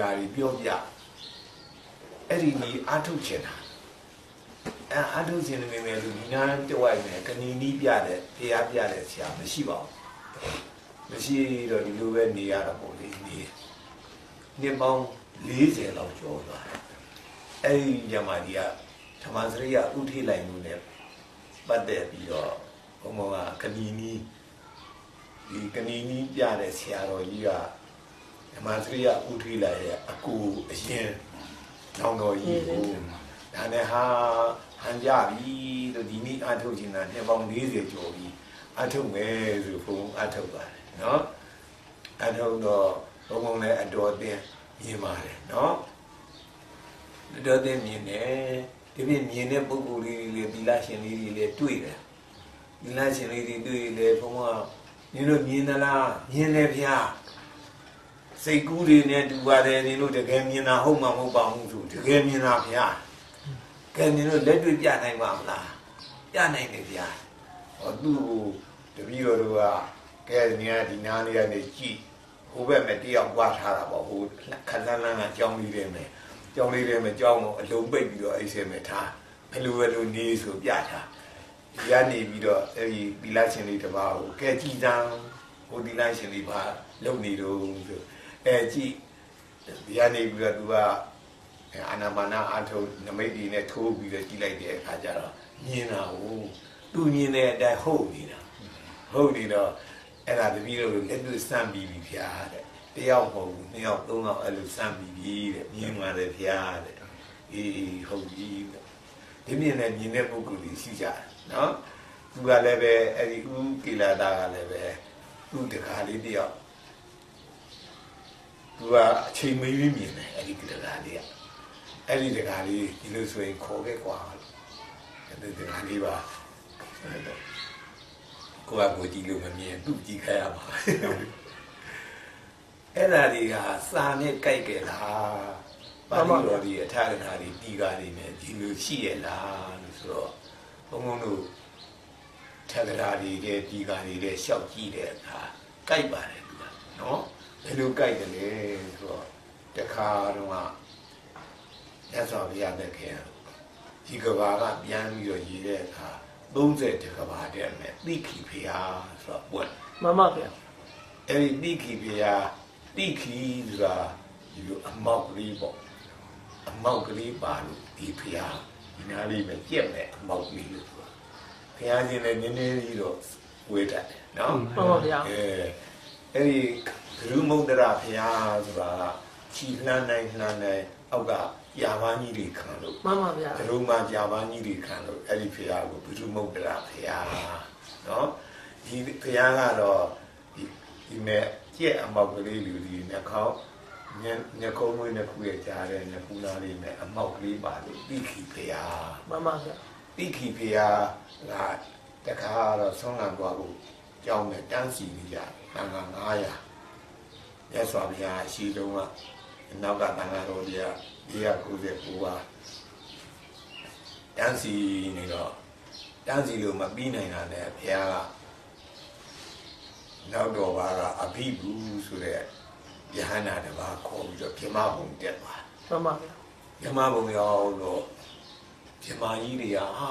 ရာတွေပြောပြအဲ့ဒီနီးအာထုတ်ချင်တာအဲအာထုတ်ချင်နေမယ်လူဒီနာတဝိုက်မယ်ကဏီနီးပြတဲ့တရားပြတဲ့ဆရာမရှိပါဘူးမရှိတော့ဒီလိုပဲနေရတာပေါ့လေနေနှစ်ပေါင်း40လောက်ကျော်သွားတယ်အဲ့ဒီညမာဒီကဓမ္မစရိယဥထိလိုက်မှုနဲ့ပတ်သက်ပြီးတော့ဘုံဘုံကကဏီနီးဒီကဏီနီးပြတဲ့ဆရာတော်ကြီးက ဓမ္မစရိယဥထိလိုက်ရဲ့အကူအရင်နောင်တော်ကြီးကိုဒါနဲ့ဟာဟန်ကြပြီလို့ဒီနေ့အထုတ်ချင်တာနှစ်ပေါင်း40ကျော်ပြီအထုတ်မယ်ဆိုဘုံအထုတ်ပါတယ်နော်အထုတ်တော့ဘုံဘုံလည်းအတော်တင်မြင်ပါတယ်နော်အတော်တင်မြင်တယ်ဒီပြင်မြင်တဲ့ပုဂ္ဂိုလ်လေးတွေလည်းသီလရှင်လေးတွေလည်းတွေ့တယ်သီလရှင်လေးတွေတွေ့လေဘုံကနင်တို့မြင်သလားမြင်တယ်ဗျာ စိတ်ကူးတွေနဲ့တူပါတယ်နင်တို့တကယ်မြင်တာဟုတ်မှမဟုတ်ပါဘူးဆိုတကယ်မြင်တာဗျာကဲနင်တို့လက်တွေ့ပြနိုင်ပါမလားပြနိုင်တယ်ဗျာဟောသူ့ကိုတပည့်တော်တို့ကကဲနေရာဒီနားလေးကနေကြည့်ဟိုဘက်မှာတယောက်ွားထားတာပေါ့ဟိုခလန်းလန်းကကြောင်းလေးတွေမယ်ကြောင်းလေးတွေမယ်ကြောင်းတော့အလုံးပိတ်ပြီးတော့အိဆဲမယ်ထားဘယ်လိုပဲလို့နေဆိုပြထားဒီကနေပြီးတော့အဲဒီသီလရှင်လေးတစ်ပါးကိုကဲကြည်စမ်းဟိုသီလရှင်လေးပါလုံနေတော့ဆို အဲကြည့်ဒီကနေပြီးတော့သူကအာနာပါနာအထုနမိတ်ဒီနဲ့ထိုးပြီးတော့ကြည့်လိုက်တဲ့အခါကျတော့မြင်တာကိုသူမြင်တဲ့အတိုင်းဟုတ်နေတာဟုတ်နေတော့အဲ့ဒါတပည့်တော်လက်တွေ့စမ်းပြီးပြီဖျားတဲ့တယောက်မဟုတ်ဘူးနှစ်ယောက်သုံးယောက်အဲ့လိုစမ်းပြီးပြီတဲ့မြင်ပါတယ်ဖျားတဲ့အေးဟုတ်ပြီတဲ့ဒီမြင်နဲ့မြင်တဲ့ပုဂ္ဂိုလ်ကြီးရှိကြတယ်နော်သူကလည်းပဲအဲ့ဒီဥကိလာတာကလည်းပဲသူ့တကားလေးတယောက် သူကအချိန်မရွေးမြင်တယ်အဲ့ဒီတကားလေးကအဲ့ဒီတကားလေးဒီလိုဆိုရင်ခေါ်ခဲ့ကွာလို့အဲ့ဒီတကားလေးပါကိုကကိုကြည့်လို့မမြင်သူ့ကြည့်ခိုင်းရပါအဲ့ဒါတွေကစာနဲ့ကြိုက်ကြလားပါဠိတော်ဒီအထာကနာတွေတီးကားတွေနဲ့ဒီလိုရှိရလားလို့ဆိုတော့ဘုံဘုံတို့ထက်ကရာတွေတဲ့တီးကားတွေတဲ့ရှောက်ကြည့်တဲ့အခါကြိုက်ပါတယ်သူကနော် ဘယ်လိုကြိုက်တယ်လဲဆိုတော့တခါတော့ရသော်ဘုရားနဲ့ခင်ဒီကဘာကပြန်ပြီးတော့ရည်တဲ့အခါ30တကဘာတဲ့မဲ့တိခိဖျားဆိုတော့ပွင့်မှန်ပါဗျာအဲ့ဒီတိခိဖျားတိခိဆိုတာဒီလိုအမောက်ကလေးပေါ့အမောက်ကလေးပါလို့ဒီဖျားဒီနားလေးပဲကြက်မဲ့အမောက်ကလေးလို့ဆိုတာဖျားခြင်းလည်းနည်းနည်းလေးတော့ဝေးတတ်တယ်နော်မှန်ပါဗျာအဲအဲ့ဒီ ဂရုမုဒ္ဒရာဖျားဆိုတာကခြိလှမ်းနိုင်လှမ်းနိုင်အောက်ကယာပန်းကြီးတွေခံလို့မှန်ပါဗျာဘရုံမှာကြာပန်းကြီးတွေခံလို့အဲ့ဒီဖရာကိုဘုရုမုတ်တရာဖရာနော်ဒီဖရာကတော့ဒီဒီမဲ့ကြက်အမောက်ကလေးလူဒီနှာခေါင်းညညခုံးမွေးနှစ်ခုရဲ့ကြားတဲ့နှစ်ခုနားလေးနဲ့အမောက်ကလေးပါလို့တိခိဖရာမှန်ပါဗျာတိခိဖရာကတခါတော့ဆုံးလံသွားဖို့ကြောင်းနဲ့တန်းစီနေကြတန်ခါ900 မြတ်စွာဘုရားရှိတုံးကနောက်ကတန်ခါတော်ကြီးက199ပါတန်းစီနေတော့တန်းစီလို့မပြီးနိုင်တာနဲ့ဘုရားကနောက်တော်ဘာကအဘိဘူးဆိုတဲ့ယဟန္တာတစ်ပါးခေါ်ပြီးတော့ပြမဘုံတက်သွားမှန်ပါဗျာပြမဘုံရောက်တော့ပြမကြီးတွေကဟာ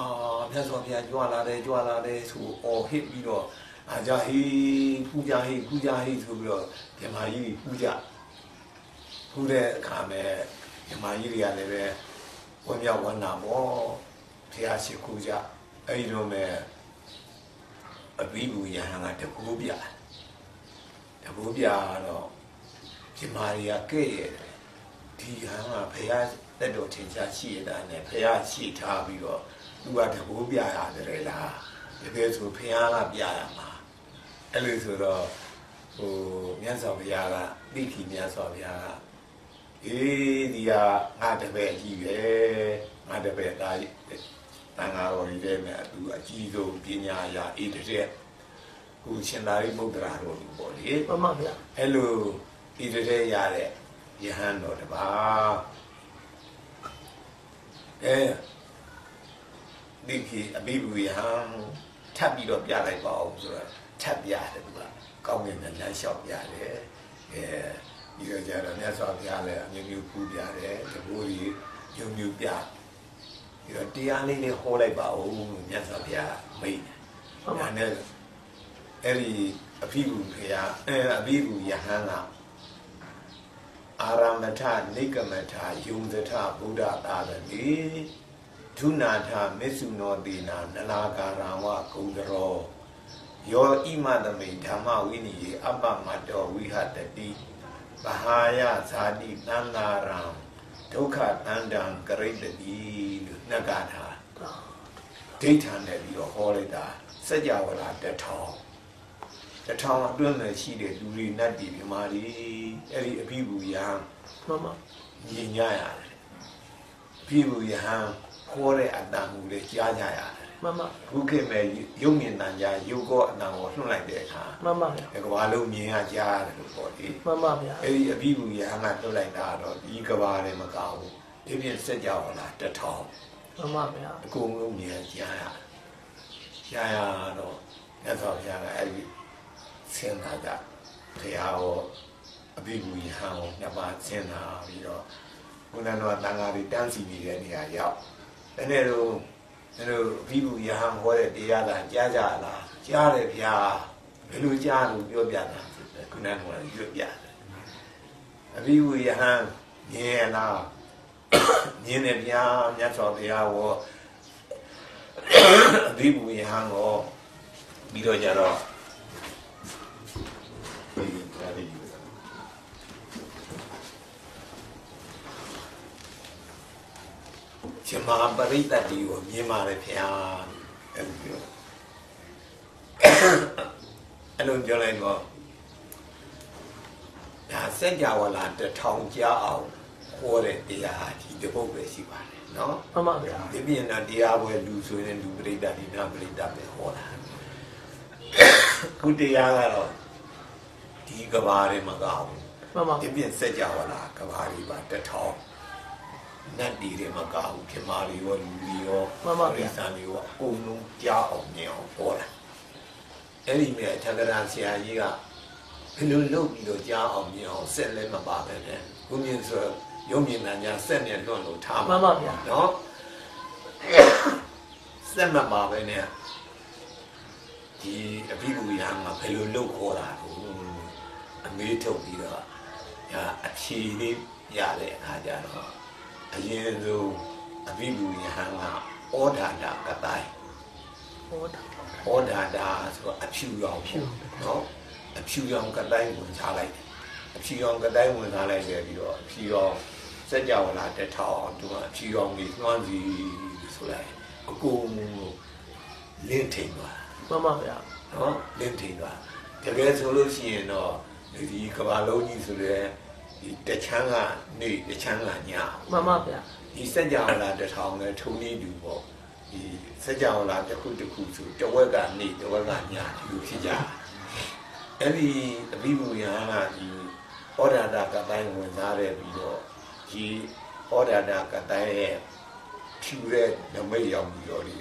မြတ်စွာဘုရားကြွလာတယ်ကြွလာတယ်ဆိုအော်ဟစ်ပြီးတော့အာကြဟေးပူကြဟေးပူကြဟေးဆိုပြီးတော့ ပြမကြီးပူကြပူတဲ့အခါမဲ့ပြမကြီးတွေကလည်းပဲဝမ်းမြောက်ဝမ်းသာပေါ့ဘုရားရှိခိုးကြအဲ့ဒီတော့မဲ့အဘိဘူယဟန်ကတကူပြတကူပြတော့ပြမတွေကကဲ့ရတယ်ဒီဟန်ကဘုရားတက်တော်ထင်ရှားရှိရတာနဲ့ဘုရားရှိထားပြီးတော့သူကတကူပြရတယ်လားတကယ်ဆိုဘုရားကပြရမှာအဲ့လိုဆိုတော့ ဟိုမြတ်စွာဘုရားကတိခိမြတ်စွာဘုရားကအေးဒီဟာငါတပည့်ကြီးပဲငါတပည့်သားတန်ဃာတော်ကြီးတဲ့မဲ့သူအကြီးဆုံးပညာရာအေးတဲ့ဟိုရှင်သာရိပုတ္တရာတော်လူပေါ့လေမှန်ပါဗျာအဲ့လိုအေးတဲ့ရတဲ့ယဟန်တော်တပါးအဲဒီကိအဘိဘူယဟန်ထပ်ပြီးတော့ပြလိုက်ပါအောင်ဆိုတော့ထပ်ပြတယ်သူက ကောင်းကင်နဲ့လမ်းလျှောက်ပြတယ်အဲပြီးတော့ကြတော့မြတ်စွာဘုရားလည်းအမျိုးမျိုးပူပြတယ်တကူကြီးညုံညူပြပြီးတော့တရားလေးလေးဟောလိုက်ပါဦးလို့မြတ်စွာဘုရားမိတ်တယ်။ဒါနဲ့အဲ့ဒီအဖိဘူဘုရားအဲအဖိဘူယဟန်ကအာရမထနိကမထယုံသထဗုဒ္ဓသာသတိဒုနာထမေစုနောတိနာနလာကာရံဝကုံတရော ယောဣမသမိဓမ္မဝိနိယေအပ္ပမတ္တောဝိဟတတိပဟာယဇာတိတန္တာရံဒုက္ခတန္တံကရိတတိလို့နှက်ကထားဒိဋ္ဌာနဲ့ပြီးတော့ဟောလိုက်တာစัจ java လာတထောင်တထောင်အတွင်းမှာရှိတဲ့လူတွေနတ်ပြည်မြမာတွေအဲ့ဒီအဘိဘူယံမှန်ပါညင်ညရတယ်အဘိဘူယံဟောတဲ့အတန်မူတွေကြားကြရတယ် မှန်ပါခုခေတ်မဲ့ရုပ်မြင်တန်ကြားရုပ်ကောအတန်ကိုလွှင့်လိုက်တဲ့အခါမှန်ပါဗျာဒီကဘာလုံးမြင်ရကြားရတယ်လို့ပေါ့လေမှန်ပါဗျာအဲ့ဒီအဘိဘူယံကလွှတ်လိုက်တာတော့ဒီကဘာလည်းမကောင်းဘူးဒီပြင်စัจ java လာတထောင်မှန်ပါဗျာအကုန်လုံးမြင်ကြားရကြားရတော့မြတ်စွာဘုရားကအဲ့ဒီဆင်းလာကြတရားဟောအဘိဓမ္မာဟောညပါဆင်းလာပြီးတော့ဘုရားတော်တန်ဃာတွေတန်းစီနေတဲ့နေရာရောက်တနေ့တော့ အဲ့လိုအဘိဓမ္မာဟောတဲ့တရားကကြားကြလားကြားတယ်ဗျာဘယ်လိုကြားလို့ပြောပြတာခုနကပြောပြတယ်အဘိဓမ္မာမြင်လားမြင်တယ်ဗျာမြတ်စွာဘုရားဟောအဘိဘူယဟံကိုပြီးတော့ကြတော့ဒီဒါလေးယူတာဇ မပရိတ္တတိကိုမြင်ပါလေဗျာအဲ့လိုပြောအဲ့လိုပြောလိုက်တော့ဒါစัจ java လာတစ်ထောင်ကြားအောင်ဟောတဲ့တရားဒီတစ်ပုဒ်ပဲရှိပါတယ်နော်မှန်ပါဗျာဒီပြင်တော့တရားပွဲလူဆိုရင်လူပရိသတ်ဒီနာပရိသတ်ပဲဟောတာခုတရားကတော့ဒီကဘာတွေမကောင်းမှန်ပါဒီပြင်စက်ကြဝဠာကဘာတွေပါတထောင် နတ်ဒီတွေမကောင်းဖြစ်မာတွေရောလူတွေရောပရိသတ်တွေရောအကုန်လုံးကြားအောင်မြင်အောင်ဟောတာအဲ့ဒီမြတ်ထက္ကရာဆရာကြီးကဘယ်လိုလုပ်ပြီးတော့ကြားအောင်မြင်အောင်ဆက်လဲမပါပဲနဲ့ဘုမြင်ဆိုရုံမြင်တာညာဆက်နဲ့လွတ်လို့ထားမှန်ပါဗျာနော်စက်မပါပဲနဲ့ဒီအဘိဓမ္မာမှာဘယ်လိုလုပ်ခေါ်တာကိုအမေးထုတ်ပြီးတော့ညာအဖြေလေးရတဲ့အခါကျတော့ အရင်ဆုံးအဘိဓမ္မာကဩဒါတာကတိုင်းဟောတာဩဒါတာဆိုတော့အဖြူရောင်ပေါ့နော်အဖြူရောင်ကတိုင်းဝင်ချလိုက်တယ်အဖြူရောင်ကတိုင်းဝင်ထားလိုက်တယ်ပြီးတော့အဖြူရောင်စက်ကြဝဠာတစ်ထောင်သူကအဖြူရောင်ကြီးနှွမ်းစီဆိုလိုက်အကုန်လင်းထိန်သွားမှန်ပါဗျာနော်လင်းထိန်သွားတကယ်ဆိုလို့ရှိရင်တော့ဒီကဘာလုံးကြီးဆိုတဲ့ ဒီတချမ်းကနေတချမ်းကညမှန်ပါဗျာဒီစက်ကြဝဠာတစ်ထောင်နဲ့ထုံနေတူပေါ့ဒီစက်ကြဝဠာတစ်ခုတစ်ခုဆိုတဝက်ကနေတဝက်ကညဒီလိုဖြစ်ကြတယ်အဲ့ဒီအဘိဓမ္မာကဒီဩဒါဒကတိုင်းဝင်စားတဲ့ပြီးတော့ဒီဩဒါဒကတိုင်းရဲ့ဖြူတဲ့နမိတ်ရောက်ပြီးတော့ဒီ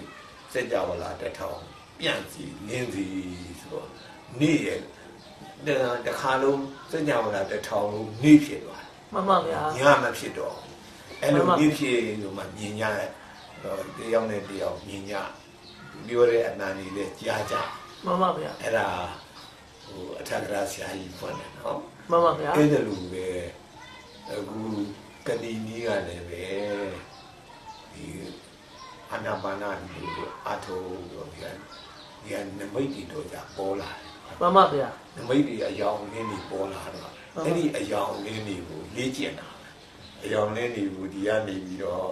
စက်ကြဝဠာတစ်ထောင်ပြန့်စီလင်းစီဆိုတော့နေ့ရဲ့ တခါလုံးစက်ကြဝဠာတစ်ထောင်လုံးနေ့ဖြစ်သွားတယ်မှန်ပါဗျာညမဖြစ်တော့အဲ့လိုပြဖြစ်လို့မှမြင်ကြတယ်တယောက်နဲ့တယောက်မြင်ကြပြောတဲ့အနန္ဒီလေးကြားကြမှန်ပါဗျာအဲ့ဒါဟိုအထက်ကရာဆရာကြီးဖွင့်တယ်နော်မှန်ပါဗျာအဲ့ဒါလိုပဲအခုကတိနီးကလည်းပဲဒီအနာပါနာဒီလိုအထုတော့ဒီကဒီကနမိတ်တွေတော့じゃပေါ်လာတယ်မှန်ပါဗျာ နမိတ်တွေအယောင်လင်းတွေပေါ်လာတော့အဲ့ဒီအယောင်လင်းတွေကိုလေ့ကျင့်တာအယောင်လင်းတွေကိုဒီကနေပြီးတော့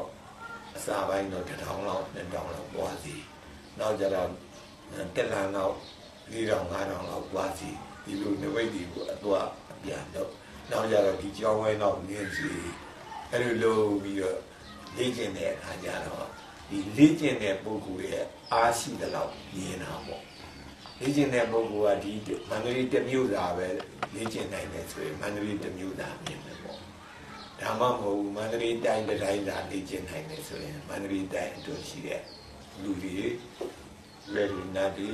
အစာပိုင်းတော့တစ်ထောင်လောက်နှစ်ထောင်လောက်ပွားစီနောက်ကြတော့တက်လန်လောက်၄ထောင်၅ထောင်လောက်ပွားစီဒီလိုနမိတ်တွေကိုအတော့အပြန်တော့နောက်ကြတော့ဒီကြောင်းဝဲတော့လင်းစီအဲ့လိုလုပ်ပြီးတော့လေ့ကျင့်တဲ့အခါကျတော့ဒီလေ့ကျင့်တဲ့ပုဂ္ဂိုလ်ရဲ့အားရှိတဲ့လောက်မြင်တာပေါ့ လေ့ကျင့်တဲ့ပုဂ္ဂိုလ်ကဒီမန္တလေးတစ်မျိုးသားပဲလေ့ကျင့်နိုင်တယ်ဆိုရင်မန္တလေးတစ်မျိုးသားမြင်မယ်ပေါ့ဒါမှမဟုတ်ဘူးမန္တလေးတိုင်းတစ်တိုင်းသာလေ့ကျင့်နိုင်တယ်ဆိုရင်မန္တလေးတိုင်းအတွင်းရှိတဲ့လူတွေလက်လူနာတွေ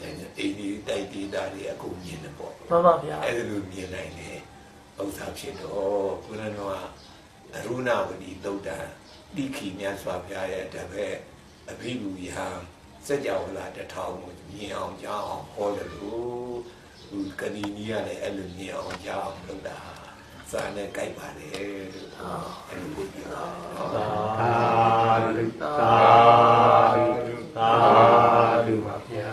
အိန္ဒိတိုက်ဒေတာတွေအကုန်မြင်တယ်ပေါ့မှန်ပါဗျာအဲ့ဒါလိုမြင်နိုင်တယ်ဥစ္စာဖြစ်တော့ခုနကအရုဏဝတိသုတ်တံတိခိမြတ်စွာဘုရားရဲ့တပည့်အဘိဓုယံ စัจ java လာတစ်ထောင်ကိုမြင်အောင်ကြားအောင်ဟောတယ်လို့သူကဏီနီးကလည်းအဲ့လိုမြင်အောင်ကြားအောင်လုပ်တာစာနဲ့ကြိုက်ပါလေလို့အဲ့လိုပြောတာနော်သာဓုသာဓုသာဓုပါဗျာ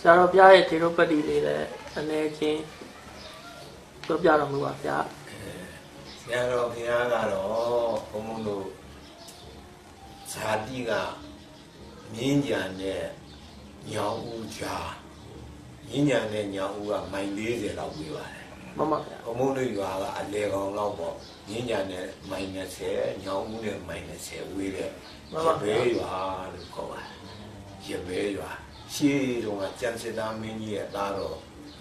ဆရာတော်ဘုရားရဲ့ဒီလိုပတ္တိလေးလည်းအနေချင်းပြောပြတော်မူပါဗျာဆရာတော်ဘုရားကတော့ဘုံဘုံတို့ဇာတိက မြင်းကြံနဲ့ညောင်ဦးကြားမြင်းကြံနဲ့ညောင်ဦးကမိုင်40လောက်ပြီးပါတယ်မှန်ပါဗျာဘုံဘုံတို့ရွာကအလေကောင်လောက်ပေါ့မြင်းကြံနဲ့မိုင်20ညောင်ဦးနဲ့မိုင်20ဝေးတဲ့ရဘဲရွာလို့ခေါ်ပါတယ်ရဘဲရွာရှေးတုန်းကကျန်စစ်သားမင်းကြီးရဲ့သားတော်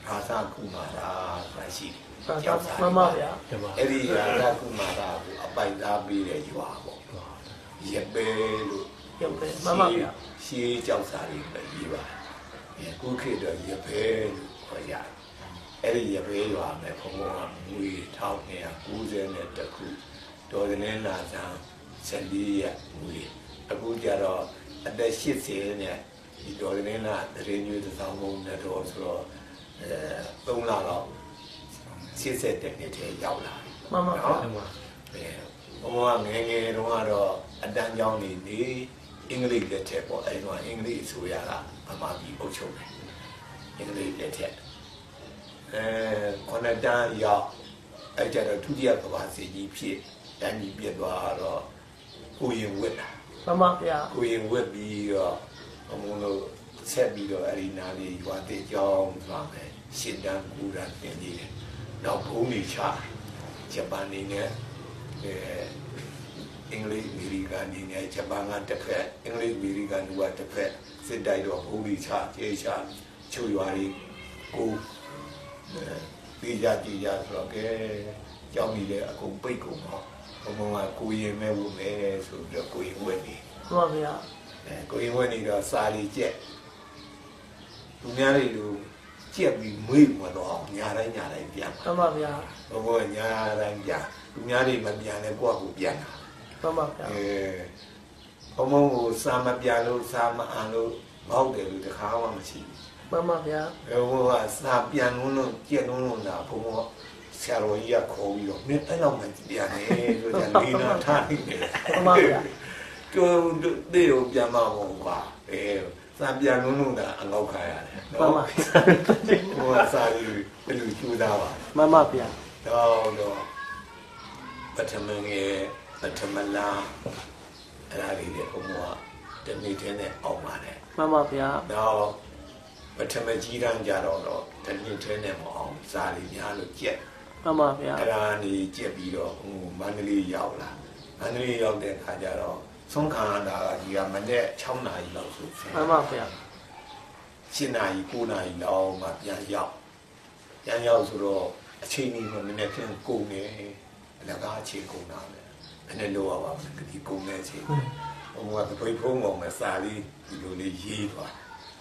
ရာသကုမာရာဆိုတာရှိတယ်ကျောက်စာမှန်ပါဗျာဓမ္မအဲ့ဒီရာသကုမာရာကိုအပိုင်သားပေးတဲ့ရွာပေါ့ရပဲလို့ ရုပ်ပဲမှန်ပါဗျာရှေးကြောက်စာတွေပဲရေးပါတယ်အခုခေတ်တော့ရပဲလို့ခေါ်ရတယ်အဲ့ဒီရပဲရွာမယ်ဘုံဘုံကမွေ1290နဲ့တခုဒေါ်ကနေလာဆန်း14ရက်မွေအခုကြတော့အသက်80နဲ့ဒီဒေါ်ကနေလာတရင်ညွေးသောင်းဘုံနဲ့တော့ဆိုတော့အဲ3လလောက်80တက်နှစ်ထဲရောက်လာပြီမှန်ပါဗျာဓမ္မအဲဘုံကငယ်ငယ်တုန်းကတော့အတန်းကြောင်းနေနေ အင်္ဂလိပ်လက်ထက်ပေါ့အဲတော့အင်္ဂလိပ်အစိုးရကဗမာပြည်အုပ်ချုပ်တယ်အင်္ဂလိပ်လက်ထက်အဲခုနတန်းရောက်အဲကြတော့ဒုတိယကမ္ဘာစစ်ကြီးဖြစ်တန်းကြီးပြတ်သွားတော့ကိုရင်ဝက်တာမှန်ပါဗျာကိုရင်ဝက်ပြီးတော့ဘုံတို့ဆက်ပြီးတော့အရီနာလေးရွာတိကြောင်းသွားမယ်ရှင်းတန်းကူရန်ပြင်နေတယ်နောက်ဘုံကြီးချဂျပန်နေနဲ့အဲအ င်္ဂလိပ်အမေရိကန်နေနဲ့ဂျပန်ကတစ်ဖက်အင်္ဂလိပ်အမေရိကန်ကတစ်ဖက်စစ်တိုက်တော့ဘုံကြီးချကျေးချချူရွာလေးကိုပြေးကြကြည့်ကြဆိုတော့ကဲကြောင်းကြီးလည်းအကုန်ပိတ်ကုန်တော့ဘုံဘုံကကိုရင်မဲ့ဝတ်မယ်ဆိုပြီးတော့ကိုရင်ဝတ်နေမှန်ပါဗျာအဲကိုရင်ဝဲနေတော့စာလီကြက်သူများတွေလူကြက်ပြီးမွေးမတော့ညာတိုင်းညာတိုင်းပြန်မှန်ပါဗျာဘဘညာတိုင်းပြန်သူများတွေမပြန်လဲကိုယ့်ကိုပြန်တာ မှန်ပါဗျာအဲဘုံဘုံကိုစာမပြန်လို့စာမအန်လို့မဟုတ်တယ်လို့တခါမှမရှိမှန်ပါဗျာဘူးဘုံကစာပြန်လို့လို့ကြက်လို့လို့နာဘုံကဆရာတော်ကြီးကခေါ်ပြီးတော့မင်းအဲ့လောက်မှပြန်နေဆိုကြလေးနာထားနေတယ်မှန်ပါဗျာကျိုးတေကိုပြန်မဖို့ကွာအဲစံပြန်လုံးလုံးတာအငေါက်ခါရတယ်မှန်ပါဗျာဟိုကစားပြီးဘယ်လိုကျူးသားပါမှန်ပါဗျာတော့တော့ပထမငယ်ပ ထမလာအဲ့ဒါလေးတွေဘုံကတနေ့တည်းနဲ့အောင်ပါတယ်မှန်ပါဗျာတော့ပထမကြီးတန်းကြတော့တော့တနေ့တည်းနဲ့မအောင်စားလေးများလို့ကြက်မှန်ပါဗျာအဲ့ဒါနေကြက်ပြီးတော့ဟိုမန္တလေးရောက်လာမန္တလေးရောက်တဲ့ခါကျတော့ဆုံးခံရတာကဒီကမနေ့6နာရီလောက်ဆိုမှန်ပါဗျာ7နာရီ9နာရီလောက်မှပြန်ရောက်ပြန်ရောက်ဆိုတော့အချိန်ကြီးမှနည်းနည်းပြန်ကုန်နေအလကားအချိန်ကုန်တာပဲ နည်းနည်းလောရပါမယ်ဒီကုန်နေအချိန်ဟိုကပြိဖုံးကောင်မဲ့စာလေးဒီလိုလေးရေးသွား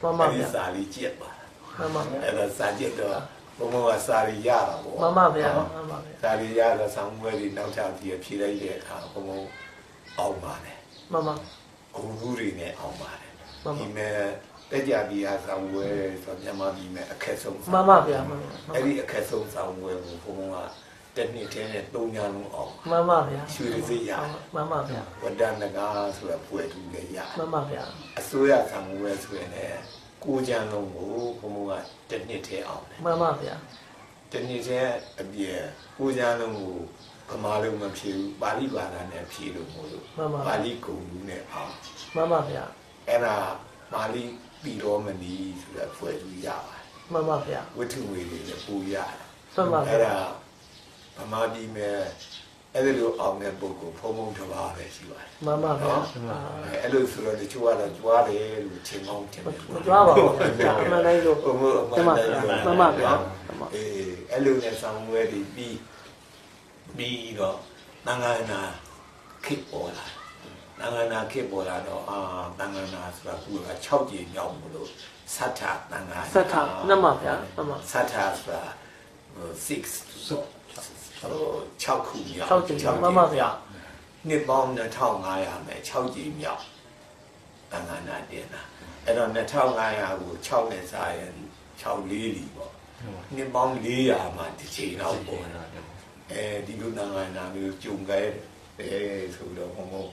မှန်ပါဗျာစာလေးကြက်ပါမှန်ပါဗျာအဲ့ဒါစာကြက်တော့ဘုံဘကစာရီရတာပေါ့မှန်ပါဗျာမှန်ပါဗျာစာရီရတော့ဆောင်းပွဲတွေနောက်ထပ်ပြီးဖြေလိုက်တဲ့အခါဘုံဘအောင်ပါတယ်မှန်ပါဂုံကူးတွေနဲ့အောင်ပါတယ်မှန်ပါဒီမဲ့တက်ကြပြီးဟာဆောင်းပွဲဆိုမြန်မာပြည်မဲ့အခက်ဆုံးမှန်ပါဗျာမှန်ပါအဲ့ဒီအခက်ဆုံးဆောင်းပွဲကိုဘုံဘက တစ်နှစ်တည်းနဲ့၃ညလုံးအောင်မှန်ပါဗျာရွှေရစေးရမှန်ပါဗျာဝဒနဂါဆိုတဲ့ပွဲတူလည်းရမှန်ပါဗျာအစိုးရဆောင်းပွဲဆိုရင်လည်းကိုကြံလုံးကိုဘုံဘကတစ်နှစ်တည်းအောင်တယ်မှန်ပါဗျာတနည်းချင်းအပြည့်ကိုကြမ်းလုံးကိုဗမာလုံးမဖြေဘူးပါဠိဘာသာနဲ့ဖြေလို့မို့လို့မှန်ပါပါဠိကုံလူနဲ့အောင်မှန်ပါဗျာအဲ့ဒါပါဠိပြီးတော့မနီဆိုတဲ့ဖွဲ့သူရပါမှန်ပါဗျာဝတ္ထုဝေတွေလည်းပူရတယ်မှန်ပါအဲ့ဗျာဒါ ဗမာပြည်မဲ့အဲ့ဒီလိုအောင်တဲ့ပုဂ္ဂိုလ်ဖုံဖုံတစ်ပါးပဲရှိပါတယ်မှန်ပါဗျာအဲ့အဲ့လိုဆိုတော့တချို့ကတော့ကြွားတယ်လို့ထင်ကောင်းထင်တယ်မကြွားပါဘူးဗျာအမှန်တိုင်းလို့ဘုံဘုံအမှမှန်န်ပါတိုင်းဗျာလို့မှန်ပါဗျာမှန်ပါအေးအဲ့လိုနဲ့ဆောင်းဝဲတွေပြီးပြီးတော့တန်ခါနာခစ်ပေါ်လာတန်ခါနာခစ်ပေါ်လာတော့အာတန်ခါနာဆိုတာကူက6ကြိမ်မြောက်မလို့သတ္ထတန်ခါဆက်ထားမှန်ပါဗျာမှန်ပါသတ္ထဆိုတာ6စု 6ခုမြောက်6ကျင်းမှန်ပါဗျာနှစ်ပေါင်း2500မဲ့6ကြိမ်မြောက်တန်ခါနာတင်တာအဲ့တော့2500ကို6နဲ့စားရင်6လေးလီပေါ့နှစ်ပေါင်း400မှာတစ်ချိန်တော့ပေါ့အဲဒီလိုတန်ခါနာမျိုးကြုံခဲ့တယ်ဆိုတော့ဘုံဘုံ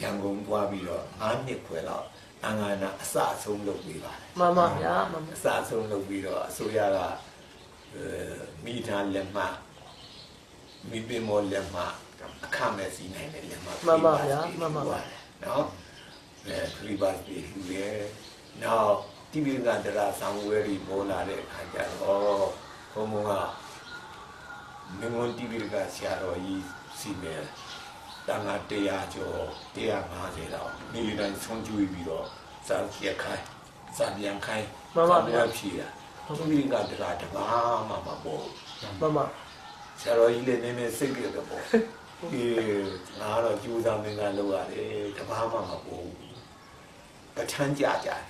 ရန်ကုန်သွားပြီးတော့9နှစ်ခွဲလောက်တန်ခါနာအစအဆုံးလုပ်ပြီးပါတယ်မှန်ပါဗျာမှန်ပါအစအဆုံးလုပ်ပြီးတော့အစိုးရကအဲမိသားလက်မှတ် မိပင်မောလက်မှတ်အခမဲ့စီးနိုင်တဲ့လက်မှတ်မှန်ပါဗျာမှန်ပါဗျာနော်အဲခရီးပါပြီလူလေနောက်တိပိကတရာသံဝဲရီပေါ်လာတဲ့အခါကျတော့ဘုံဘုံကမင်းဝန်တိပိကဆရာတော်ကြီးစီမယ်တန်ခါ100ကျော်150လောက်မိမိတိုင်းဆုံးကျွေးပြီးတော့စာကြက်ခိုင်းစာပြန်ခိုင်းမှန်ပါဗျာဖြေတာတိပိကတရာတပါးမှမပေါ်မှန်ပါ ဆရာတော်ကြီးလည်းနည်းနည်းစိတ်ကြတော့ပေါ့အေးငါတော့ကြိုးစားမင်းကလုပ်ရတယ်တပါးမှမပေါ်ဘူးပဋ္ဌာန်းကြကြတယ်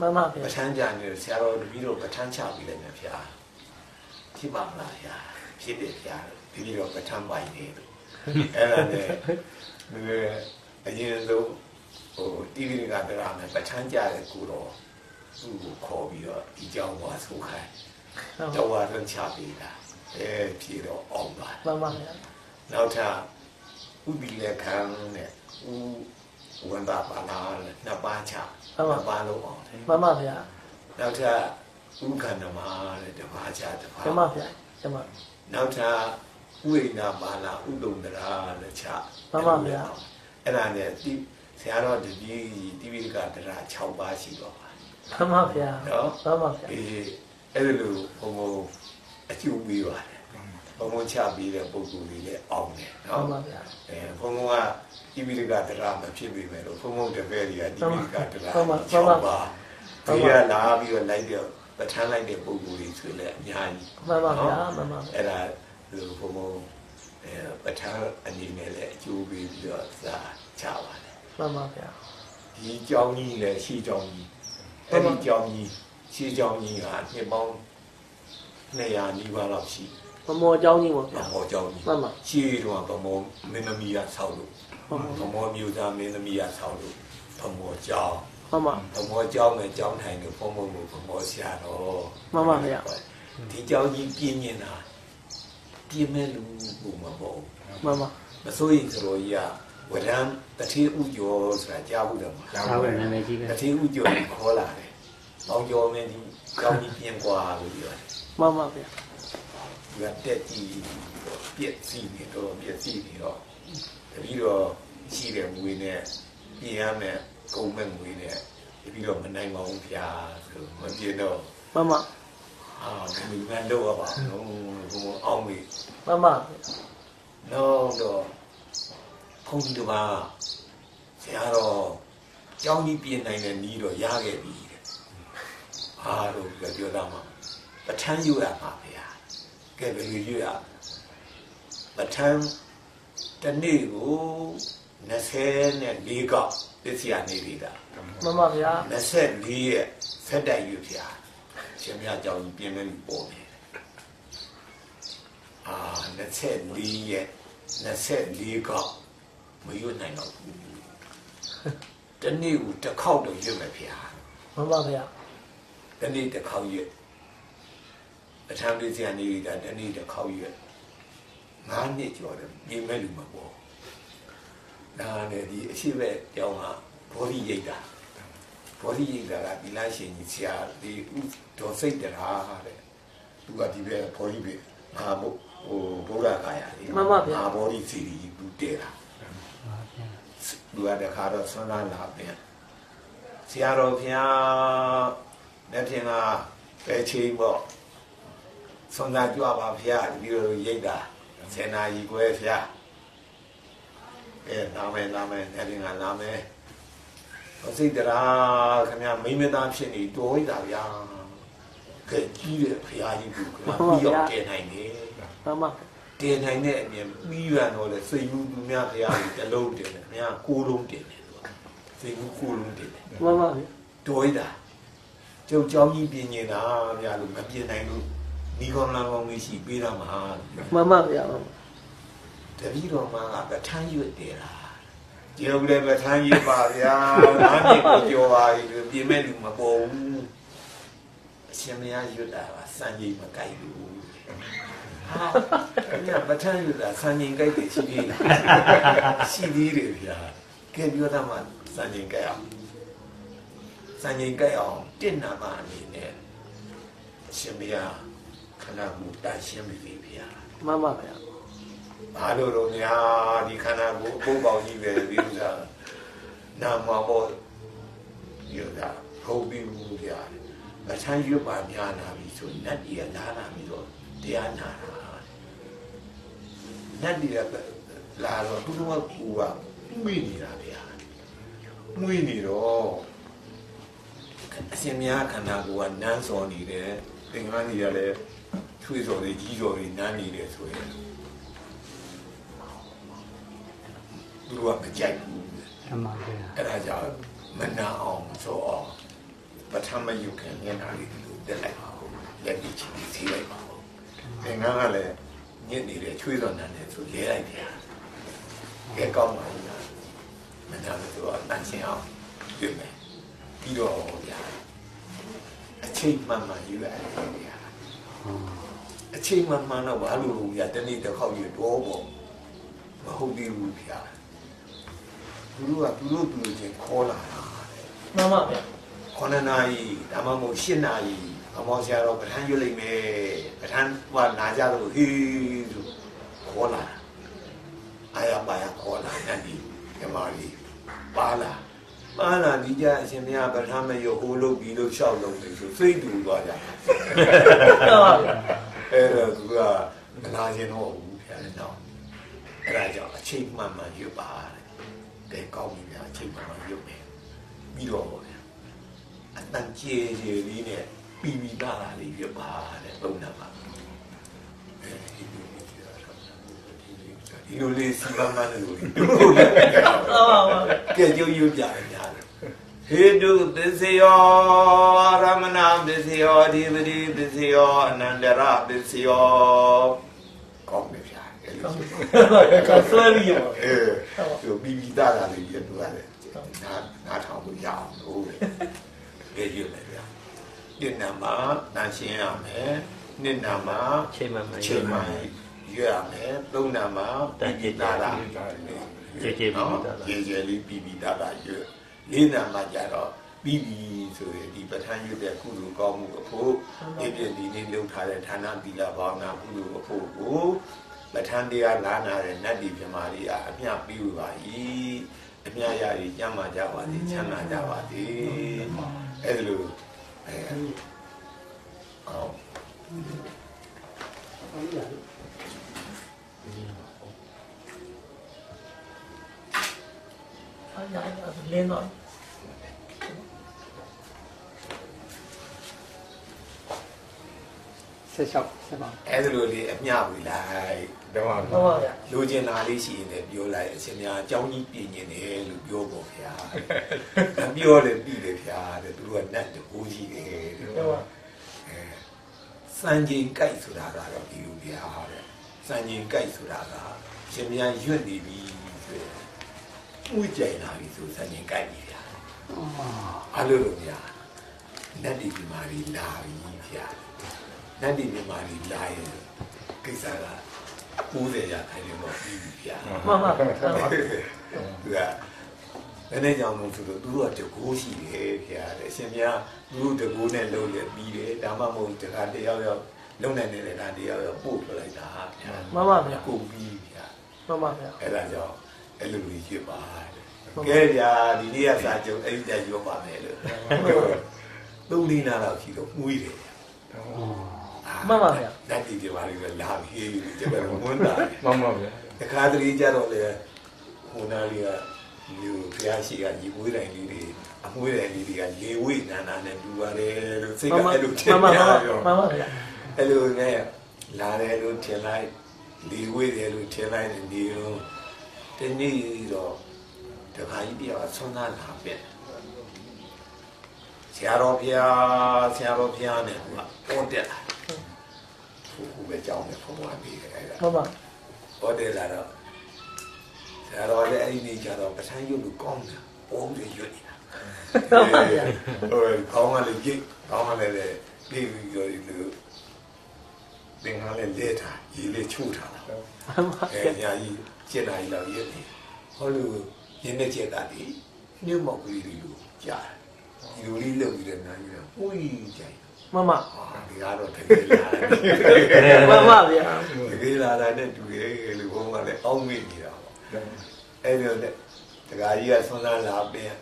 မှန်ပါဗျာပဋ္ဌာန်းကြနေဆရာတော်တပည့်တော်ပဋ္ဌာန်းချပြီးလည်းမြဖျားဖြစ်ပါမလားဗျာဖြစ်တယ်ဗျာတပည့်တော်ပဋ္ဌာန်းပိုင်နေလို့အဲ့ဒါနဲ့ဒီအရင်ဆုံးဟိုတိပိကတရာနဲ့ပဋ္ဌာန်းကြတဲ့ကိုတော့သူ့ကိုခေါ်ပြီးတော့ဒီကြောင်းသွားဆိုခိုင်းဟုတ်တော့ဝါရချပေးတာ အဲဖြေတော့အောင်ပါမှန်ပါဗျာနောက်ထပ်ဥပီလက်ခံနဲ့ဥဝန်တာပါလာနဲ့နှစ်ပါးချနှစ်ပါးလုံးအောင်တယ်မှန်ပါဗျာနောက်ထပ်ဥက္ကဏမနဲ့တစ်ပါးချတစ်ပါးကျမဗျာကျမနောက်ထပ်ဥိနာပါလာဥဒုံတရာနဲ့ချမှန်ပါဗျာအဲ့ဒါနဲ့ဒီဆရာတော်တကြီးတိပိကတရာ6ပါးရှိတော့ပါမှန်ပါဗျာနော်မှန်ပါဗျာအေးအဲ့ဒါလိုဘုံဘုံ အကျိုးပေးပါတယ်ဘုံဘုံချပေးတဲ့ပုံကူလေးလည်းအောင်တယ်မှနော်န်ပါဗျာအဲဘုံဘုံကတိပိကတရာမဖြစ်ပေမဲ့လို့ဘုံဘုံတပည့်တွေကတိပိကတရာမှန်ပါမှန်ပါ6ပါဒီကလာပြီးတော့လိုက်တဲ့ပဋ္ဌာန်းလိုက်တဲ့ပုံကူလေးဆိုလည်းအများကြီးမှန်ပါဗျာမှန်ပါဗျာအဲ့ဒါလိုဘုံဘုံအဲပဋ္ဌာန်းအနေနဲ့လည်းအကျိုးပေးပြီးတော့စာချပါတယ်မှန်ပါဗျာဒီကြောင်းကြီးလည်းရှေးကြောင်းကြီးအဲ့ဒီကြောင်းကြီးရှေးကြောင်းကြီးဟာနှစ်ပေါင်း 200နီးပါးလောက်ရှိမမောအကြောင်းကြီးပေါ့ဗဗျာမောကြောင်းကြီးမှန်ပါ ရှေးတုန်းကဗမောမင်းသမီးကဆောက်လို့မှန်ပါဗမောမျိုးသားမင်းသမီးကဆောက်လို့ဗမောကြောင်းမှန်ပါ ဗမောကြောင်းနဲ့ကြောင်းထိုင်လို့ဘုံဘုံကိုဗမောဆရာတော်မှန်ပါဗျာ ဒီကြောင်းကြီးပြင်းနေတာပြင်းမဲ့လူဘုံမပေါ့မှန်ပါမစိုးရင်ဆိုတော့ကြီးကဝရံတတိဥကျော်ဆိုတာကြားဘူးတယ်မလားသာဝနာမည်ကြီးပဲ တတိဥကျော်ကိုခေါ်လာတယ်။ ပေါင်းကျော်မင်းဒီကောင်းကြီးပြင်ကွာလို့ပြောတယ်မှန်ပါဗျာ။သူကတက်ကြည့်ပြက်စီနေတော့ပြက်စီနေတော့တပီတော့ရှိတဲ့ငွေနဲ့ပြင်ရမယ်ကုန်မဲ့ငွေနဲ့တပီတော့မနိုင်ပါဘူးဗျာဆိုမပြင်းတော့မှန်ပါအာဒီမန်တော့ပါဘူးဘုံအောင်ပြီမှန်ပါဗျာနောက်တော့ဘုန်းကြီးတစ်ပါးဆရာတော်ကျောင်းကြီးပြင်နိုင်တဲ့နီးတော့ရခဲ့ပြီတဲ့။ အားလို့ပြောပြောတော့မှပဋ္ဌာန်းယူရမှာဗျာ။ကဲဘယ်လိုယူရပဋ္ဌာန်းတစ်နေ့ကို24ကောက်ပြည့်စရာနေပြီလားမှန်ပါဗျာ24ရက်ဆက်တိုက်ယူဗျာ။ရှင်မြတ်ကျောင်းကြီးပြင်မယ်လို့ပေါ်နေတယ်။အာ24ရက်24ကောက်မယူနိုင်တော့ဘူး။တနေ့ကိုတစ်ခေါက်တော့ယူမယ်ဗျာ။မှန်ပါဗျာ တနေ့တစ်ခေါက်ရွက်အထမ်းလေးဆရာနေရတာတနေ့တစ်ခေါက်ရွက်ငါးနှစ်ကျော်တယ်ပြင်မဲ့လူမပေါ်ဒါနဲ့ဒီအရှိဘက်ကျောင်းကဘောဓိရိတ်တာဘောဓိရိတ်တာကဒီလားရှင်ကြီးဆရာဒီဥဒေါ်စိတ်တရာတဲ့သူကဒီဘက်ဘောဓိပဲငါဘုဟိုဘုရားကာယလေးငါဘောဓိစီရီသူတဲတာသူကတခါတော့ဆွမ်းလာလာပြန်ဆရာတော်ဖျား လက်ဖြင့်ကပဲချင်းပေါ့ဆွမ်းသာကြွပါဗျာဒီလိုရိတ်တာဆယ်နာရီခွဲဗျာအဲနာမယ်နာမယ်လက်ဖြင့်ကနာမယ်ဘစိတ်တရာခင်ဗျမိမသားဖြစ်နေတော်ရတာဗျာကဲကြီးတယ်ဖရာကြီးကခင်ဗျပြီးတော့တည်နိုင်တယ်မှန်ပါတည်နိုင်တဲ့အမြင်ပြီးရတော့လေစိတ်ယူသူများဖရာကြီးတစ်လုံးတင်တယ်ခင်ဗျကိုးလုံးတင်တယ်စိတ်ယူကိုးလုံးတင်တယ်မှန်ပါဗျာတော်ရတာ ကျုပ်เจ้าကြီးပြင်နေတာဗျာလို့မပြင်နိုင်လို့င ဒီကောင်လာကောင်လေးရှိပေးတာမှာ မှန်ပါဗျာမှန်ပါ တပည့်တော်မကပဋ္ဌာန်းရွတ်တယ်လားဒီလိုလည်းပဋ္ဌာန်းရွတ်ပါဗျာနားမြေကိုကြော်ပါပြီပြင်မဲ့လူမပေါ်ဘူးအရှင်မရရွတ်တာကစံကြီးမကြိုက်ဘူးဟာညပဋ္ဌာန်းရွတ်တာစံကြီးကြိုက်တယ်ရှိသေးလားရှိသေးတယ်ဗျာကဲပြောတာမှစံကြီးကြိုက်အောင် စံကြီးကြိုက်အောင်တင့်နာမအနေနဲ့အရှင်မရခန္ဓာကိုယ်တန်ရှင်းပြီဗျာမှန်ပါဗျာဘာလို့တော့များဒီခန္ဓာကိုယ်အပုပ်ပေါင်းကြီးပဲဒီဥစ္စာနာမဘောဒီဥစ္စာဟုတ်ပြီဘူးဗျာမချမ်းရွတ်ပါများနာပြီဆိုနတ်ကြီးကလာလာပြီးတော့တရားနာတာနတ်ကြီးကလာတော့သူတို့ကကူကမိနေတာဗျာမွေးနေတော့ အရှင်များခန္ဓာကိုယ်ကနန်းစော်နေတယ်သင်္ကန်းကြီးကလည်းချွေးစော်တွေကြီးစော်တွေနန်းနေတယ်ဆိုရင်သူတို့ကမကြိုက်ဘူးအမှန်ပဲအဲ့ဒါကြောင့်မနာအောင်ဆိုအောင်ပထမယုခင်မျက်နှာလေးကိုတက်လိုက်ပါဦးလက်ပြီးချီစီးလိုက်ပါဦးငင်္ဂန်းကလည်းညစ်နေတဲ့ချွေးတော်နန်းနဲ့ဆိုလဲလိုက်ပြန်ကဲကောင်းပါဘူးလားမနာလို့ဆိုတော့တန်ရှင်းအောင်ပြုမယ် ပြီးတော့ဗျာအချိန်မှန်မှန်ယူရတယ်ဗျာအချိန်မှန်မှန်တော့ဘာလို့လဲဗျာတနေ့တစ်ခေါက်ယူတော့ပေါ့မဟုတ်သေးဘူးဗျာသူတို့ကသူတို့သူတို့ချင်းခေါ်လာတာမှန်ပါဗျာခေါဏနာရီဒါမှမဟုတ်၈နာရီအမောဆရာတော်ပဋ္ဌာန်းရွတ်လိုက်မယ်ပဋ္ဌာန်းကနာကြလို့ဟေးဆိုခေါ်လာတာအာရပါရခေါ်လာတယ်ဒီဓမ္မလေးပါလာ ပါလာဒီကြအရှင်ဘုရားပဋ္ဌာန်းမရွတ်ဟိုလုပ်ပြီးလို့ရှောက်လုပ်နေဆိုစိတ်တူသွားကြမှန်ပါဗျာအဲ့တော့သူကမနာကျင်တော့ဘူးဖျားနေတော့အဲ့ဒါကြောင့်အချိန်မှန်မှန်ရွတ်ပါတယ်ကဲကောင်းပြီဗျာအချိန်မှန်မှန်ရွတ်မယ်ပြီးတော့ဗျာအတန်ကြေကြေလေးနဲ့ပြီးပြီးသားသားလေးရွတ်ပါတယ်သုံးနာပါအဲဒီလိုလေးစီမံမှန်းလို့တို့လို့လည်းမှန်ပါပါကဲကြိုးရွတ်ကြတယ်ဗျာ ဟေတုပစ္စယောရမဏပစ္စယောအဓိပတိပစ္စယောအနန္တရပစ္စယောကောင်းပြီဗျာအဲ့လိုဆိုကဆွဲပြီးရောအဲသူပြီးပြီးသားသားလေးပြတူရတယ်နားနားထောင်လို့ရအောင်လို့ပဲရွတ်မယ်ဗျာဒီနာမှာနာရှင်းရမယ်နှစ်နာမှာချိန်မှမှအချိန်မှရွတ်ရမယ်သုံးနာမှာပြီးပြီးသားသားကျေကျေပြီးပြီးသားကျေကျေလေးပြီးပြီးသားသားရွတ် လေးနာမှာကြတော့ပြီးပြီဆိုရင်ဒီပဋ္ဌာန်းရွတ်တဲ့ကုသိုလ်ကောင်းမှုအဖို့ဒီပြည့်ဒီနေ့လုပ်ထားတဲ့ဌာနသီလဘာဝနာကုသိုလ်အဖို့ကိုပဋ္ဌာန်းတရားလာနာတဲ့နတ်ဒီပြမာလေးကအမျှပြီးပါ၏အမျှရည်ကြမ်းမာကြပါသည်ချမ်းသာကြပါသည်အဲ့ဒါလို့အဲအော်အဲ့ဒါလင်းတော့ ဆက်လျှောက်ဆက်ပါအဲ့ဒါလို့လေအမျှဝေလိုက်တော့မှန်ပါဗျာလိုချင်တာလေးရှိရင်လည်းပြောလိုက်အရှင်များအကြောင်းကြီးပြင်နေတယ်လို့ပြောပေါ့ဗျာမပြောလည်းပြီးတယ်ဗျာတဲ့သူတို့ကနတ်တကူကြီးတယ်တဲ့မှန်ပါအဲစံချိန်ကြိုက်ဆိုတာကတော့ဒီလိုဗျာတဲ့စံချိန်ကြိုက်ဆိုတာကရှင်များရွတ်နေပြီဆိုရင်ဥကြိုင်လာပြီဆိုစံချိန်ကြိုက်ပြီဗျာအဲ့လိုလိုဗျာနတ်ဒီဒီမာရီလာပြီဗျာ နတ်ဒီဒီမာရီလာရင်ကိစ္စက90ရာခိုင်နှုန်းတော့ပြီးပြီဗျာမှန်ပါမှန်ပါသူကနည်းနည်းကြောင်လို့ဆိုတော့သူတို့ကတကူရှိတယ်ခင်ဗျာတဲ့အရှင်မြတ်သူတို့တကူနဲ့လုံးရပြီးတယ်ဒါမှမဟုတ်တခါတယောက်ယောက်လုံးနိုင်နေတဲ့ဒါတယောက်ယောက်ပို့ပြလိုက်တာခင်ဗျာမှန်ပါဗျာကိုပြီးခင်ဗျာမှန်ပါဗျာအဲ့ဒါကြောင့်အဲ့လိုကြီးဖြစ်ပါတယ်ကဲဗျာဒီနေ့ကစာချုပ်အဲ့ဒီတက်ရောပါမယ်လို့သုံးလနာတော့ရှိတော့မှုရတယ် မှန်ပါဗျာဓာတ်တီတွေပါလေလာပြီးဒီကဘုန်းတာမှန်ပါဗျာတခါတလေကြတော့လေဟိုနာလေးကလူဖျားရှိကရေဝေးတိုင်းလေးတွေအမွှေးတိုင်းလေးတွေကရေဝေးနာနာနဲ့တူပါတယ်လို့စိတ်ကမှန်ပါအဲ့လိုထင်မှန်ပါကြမှန်ပါရောမှန်ပါဗျာအဲ့လိုနဲ့လာတယ်လို့ထင်လိုက်လေဝေးတယ်လို့ထင်လိုက်နေနေတော့တနေ့တော့တခါကြီးပြတော့ဆွမ်းသားလာပြက်ဆရာတော်ဖျားဆရာတော်ဖျားနဲ့ကပေါ်တက်လာ ဆဟိုဟိုပဲကြောင်းတယ်ဘုံကနေတယ်အဲ့ဒါမှန်ပါဟောတယ်လာတော့ဆရာတော်လည်းအဲ့ဒီနေ့ကျတော့ပဋ္ဌာန်းရုပ်လူကောင်းတယ်ပုံတွေရွတ်နေတာမှန်ပါဗျာဟိုကောင်းကလေးကြည့်ကောင်းကလေးလေပြီးပြီးရောဒီလိုသင်္ကန်းလေးလဲထားရေလေးချိုးထားတာမှန်ပါအဲဗျာညာကြီးကျင်နိုင်လောက်ရွတ်နေဟောလူရင်းနဲ့ကျက်ကတည်းညမောက်ကလေးလိုကြားဒီလိုလေးလုပ်ပြီးတဲ့နားကြီးကဦးကြိုက် မှန်ပါဟာဒီကတော့တကယ်လားမှန်ပါဗျာတကယ်လာတာနဲ့တူရဲ့လူဘုံကလည်းအောင်းမိနေတာပေါ့အဲ့ဒီတော့တခါကြီးကဆွမ်းသားလာပင်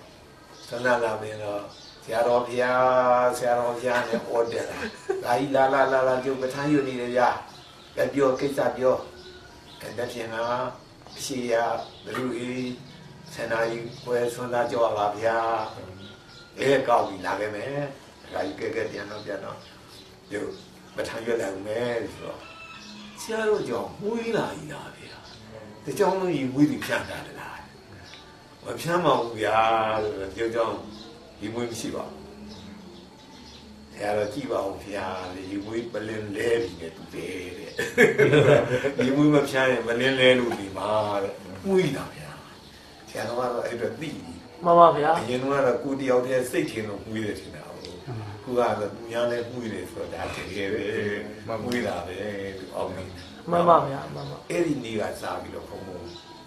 ဆွမ်းသားလာပင်တော့ဆရာတော်ဘုရားဆရာတော်ဘုရားနဲ့ဩတယ်လာဒါကြီးလာလာလာလာကျုပ်ပဋ္ဌာန်းယူနေတယ်ဗျာပြပြောကိစ္စပြောအဲ့ဒါဖြင့်ကအရှိရဘလူကြီးဆန္ဒကြီးဝယ်ဆွမ်းသားကြောက်ပါဗျာအဲကောက်ပြီးလာခဲ့မယ် ဒါကြီးကဲကဲပြန်တော့ပြန်တော့ကျုပ်ပဋ္ဌာန်းရွက်လိုက်မယ်ဆိုတော့ဆရာတို့ကြောင့်မွေးလာကြီးလားဗျာ။ဒီကြောင့်လို့ကြီးမွေးပြီးဖြန့်တာတလား။မဖြန့်ပါဘူးဗျာလို့ပြောကြောင့်ဒီမွေးမရှိပါဘူး။ဆရာတို့ကြည့်ပါဦးဗျာဒီမွေးပလင်းလဲပြီးနေတူတယ်တဲ့။ဒီမွေးမဖြန့်ရင်ပလင်းလဲလို့ဒီမှာတဲ့။မွေးလာဗျာ။ဆရာတော်ကတော့အဲ့တော့သိပြီမှန်ပါဗျာ။အရင်ကတော့ကိုတယောက်တည်းစိတ်ထင်လို့မွေးတယ်ထင်တာ ဟုတ်။ခုကတော့သူများလည်းမွေးတယ်ဆိုတော့ဒါတကယ်ပဲမွေးတာပဲလို့အောင်နေတယ်မှန်ပါဗျာမှန်ပါအဲ့ဒီနေ့ကစပြီးတော့ဘုံဘုံ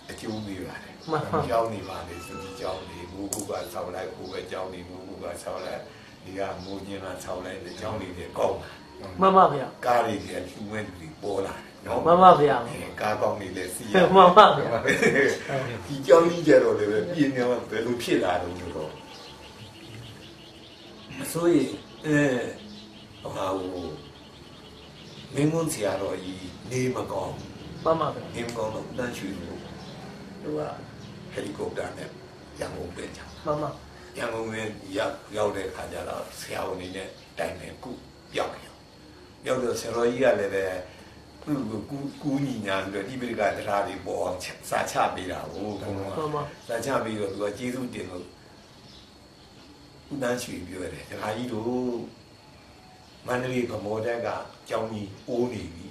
အကျိုးပေးပါတယ်မှန်ပါ။ကြောင်းနေပါလေသူဒီကြောင်းနေမူကူကဆောက်လိုက်ကိုပဲကြောင်းနေမူကူကဆောက်လိုက်ဒီကမူကျင်းကဆောက်လိုက်ဒီကြောင်းနေတယ်ကောင်းလာမှန်ပါဗျာကားတွေကလူဝဲလူတွေပေါ်လာတယ်နော်မှန်ပါဗျာအဲကားကောင်းနေလဲစီရမှန်ပါဗျာဒီကြောင်းကြီးကြတော့လည်းပဲပြင်းနေမှဘယ်လိုဖြစ်လာတော့လို့တော့မဆိုရင် အဲဟာဟိုမင်းငုံဆရာတော်ကြီးနေမကောင်းမှန်ပါဗျာနေမကောင်းတော့တန်းရွှေလို့သူကဟယ်လီကော်ပတာနဲ့ရန်ကုန်ပြန်ကြမှန်ပါရန်ကုန်ပြန်ရောက်ရောက်တဲ့ခါကျတော့ဆရာဝန်နေနဲ့တိုင်တယ်ကုရောက်တယ်ရောက်တော့ဆရာတော်ကြီးကလည်းပဲသူ့ကိုကူကူညီညာပြီးတော့ဒီပိကတရားတွေပေါ်အောင်စာချပေးတာဟိုဘုံမှကန်ပါစာချပြီးတော့သူကကျေးဇူးတင်လို့ ဦးတန်းရွှေပြောတယ်ဒကာကြီးတို့မန္တလေးဗမော်တက်ကကျောင်းကြီးအိုးနေပြီ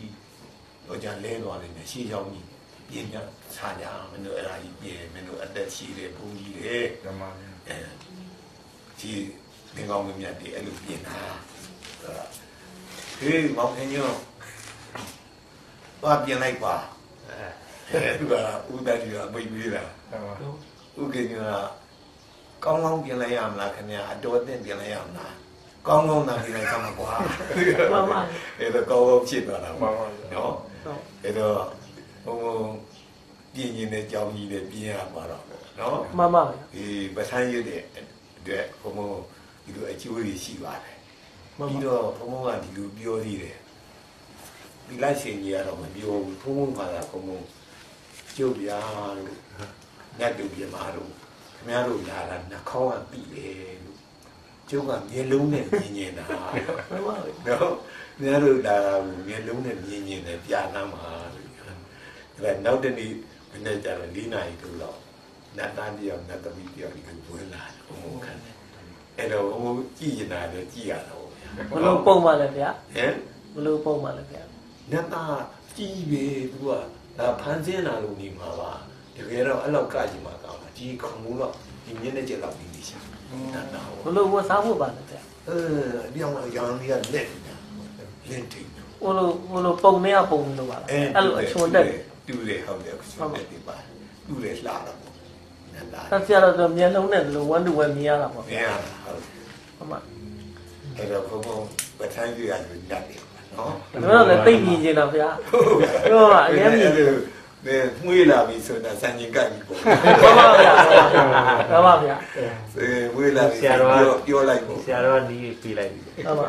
တော့ကြလဲသွားတယ်နဲ့ရှေးကျောင်းကြီးပြင်ပြဆာညာမင်းတို့အဲ့ဒါကြီးပြင်မင်းတို့အသက်ရှိတယ်ဘုန်းကြီးတွေဓမ္မအဲဒီဒီကောင်းမမြတ်တွေအဲ့လိုပြင်တာဟေးမောင်ခင်ညောဘာပြင်လိုက်ပါအဲသူကဦးတန်းကြီးကမိတ်ပြီးတာဓမ္မဥက္ကဋ္ဌက ကောင်းကောင်းပြင်လိုက်ရမလားခင်ဗျာအတော်အသင့်ပြင်လိုက်ရမလားကောင်းကောင်းသာပြင်လိုက်သမှာကွာမှန်ပါအဲ့တော့ကောင်းကောင်းဖြစ်သွားတာမှန်ပေါ့ပါနော်ဟုတ်အဲ့တော့ဘုံဘုံပြင်ရင်တဲ့ကြောင်းကြီးတွေပြင်ရမှာတော့နော်မှန်ပါဗျာဒီပဋ္ဌာန်းရည်တဲ့အတွက်ဘုံဘုံဒီလိုအကျိုးတွေရှိပါတယ်မှန်ပြီးပါတော့ဘုံဘုံကဒီလိုပြောသေးတယ်ဒီလိုက်ရှင်ကြီးကတော့မပြောဘူးဘုံဘုံကလည်းဘုံဘုံကျုပ်ပြားလို့ညတ်တူပြမာလို့ ခင်ဗျားတို့လာတာနှာခေါင်းကပြီလေလို့ကျုပ်ကမျက်လုံးနဲ့မြင်နေတာမှန်ပါဗျာနော်ခင်ဗျားတို့လာတာကိုမျက်လုံးနဲ့မြင်မြင်နဲ့ပြနာမှာလို့အဲ့ဒါနောက်တနေ့မနေ့ကျတော့၄နာရီတို့လောက်နတ်သားတယောက်နတ်သမီးတယောက်ဒီကိုဝင်လာတယ်ဘုံဘုံခံတယ်အဲ့တော့ဟိုကြည့်နေတာလည်းကြည့်ရတော့ဗျာဘလို့ပုံပါလဲဗျာဟမ်ဘလို့ပုံပါလဲဗျာနတ်သားကြီးပဲသူကဒါဖန်ဆင်းလာလို့နေမှာပါ တကယ်တော့အဲ့လောက်ကကြီးမှာကောင်းတာဒီခုံမိုးတော့ဒီမျက်နှာကျက်လောက်ပြီးနေရှာနာနာဘလို့ဝစားဖို့ပါလဲတဲ့အဲဒီအောင်ရောင်ကြီးကလက်လက်တိဘလို့ဘလို့ပုံနဲ့ကပုံလို့ပါလားအဲ့လိုအချုံတက်တူတယ်ဟုတ်တယ်ချုံတက်ဒီပါတူတယ်လှတာပေါ့လာတယ်။ဆရာတော်မျက်လုံးနဲ့လို one to one မြင်ရတာပေါ့။မြင်ရတာဟုတ်။အမအဲ့တော့ဘုံဘုံပထမကြီးကညတ်တယ်နော်။ဒါတော့လည်းသိမြင်နေတာဗျာ။ဟုတ်ပါအရင်မြင်တယ်။ ဒီမွေးလာပြီဆိုတာစံကျင်ကပ်ပြီပေါ့မှန်ပါဗျာမှန်ပါဗျာအဲမွေးလာပြီပြောပြောလိုက်ပေါ့ဆရာတော်ကနီးပြေးလိုက်ပြီမှန်ပါ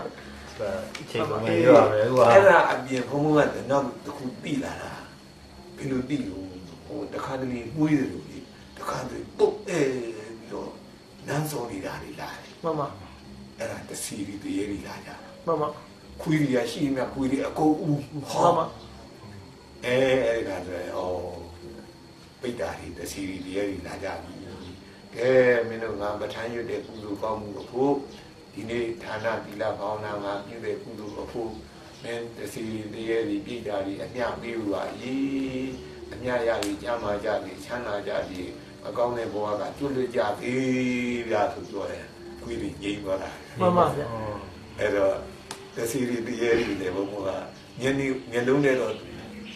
အချိန်ကုန်ပြီပြောရမယ်ဟိုအဲ့ဒါအပြင်ဘုံဘုံကနောက်တစ်ခုတိလာတာဘယ်လိုတိလို့ဟိုတခါတလေမွေးတယ်လို့ဒီတခါတလေပုတ်အဲပြီးတော့နန်းစောနေတာတွေလာတယ်မှန်ပါအဲ့ဒါတစီရီတရေရီလာကြတာမှန်ပါခွေးရီရရှိမြခွေးရီအကုန်ဦးမှဟောန်ပါ အဲအဲ့ဒါဆိုရင်ဩပိတ္တာရီတစီရီတရေရီလာကြပြီကဲမင်းတို့ငါပဋ္ဌာန်းရွတ်တဲ့ကုသိုလ်ကောင်းမှုအဖို့ဒီနေ့ဌာနသီလဘာဝနာငါပြုတဲ့ကုသိုလ်အဖို့မင်းတစီတရေဒီပြိတာဒီအမျှပေးဘူးပါဤအမျှရပြီကြာမှကြပြီချမ်းသာကြပြီအကောင်းတဲ့ဘဝကကျွတ်လွတ်ကြပြီဗျာဆိုပြောတယ်ခွေးကြီးငြိမ်သွားတာမှန်ပါဗျာအဲ့တော့တစီရီတရေဒီလည်းဘုံကညနေညလုံးနဲ့တော့